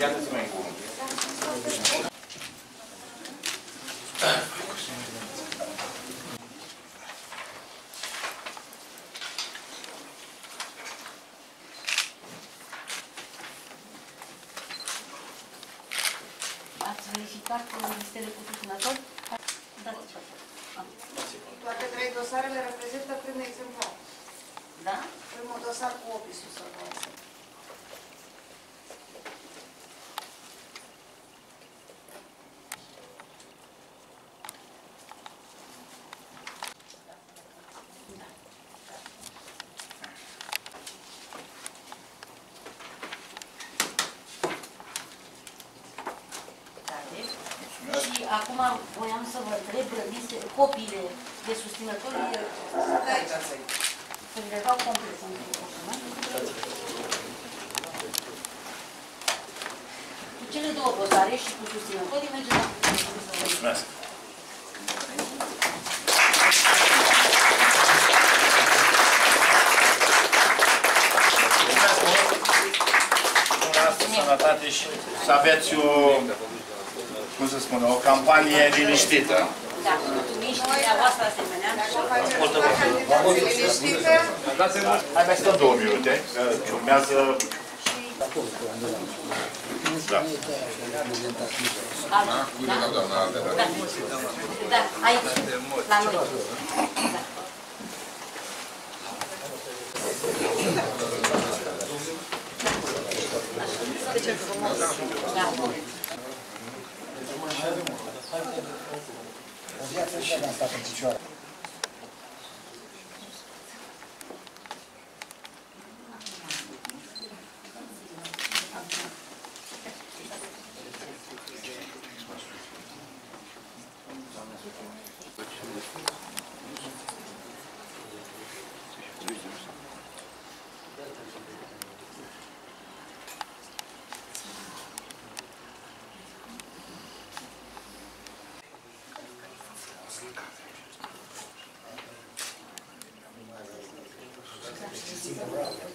Iată-ți mai încolo. Ați verificat cu listele cu susținători? Dați dosar cu opisul să vă Tare. Și acum voiam să vă întreb liste, copiile de susținători să le dau complet în document. Cu cele două dosare și cu susținătorii mergeți la Mulțumesc. Mulțumesc mult. Dumneavoastră, sănătate și să aveți o, cum să spun, o campanie liniștită. Da, mulțumim și dumneavoastră asemenea. Dacă faceți toate activitățile liniștite, Hai mai stăm două minute, că urmează... Da. Altă, da? Da. Da, aici, la noi. Da. Da. 这没办法，继续了。see the road.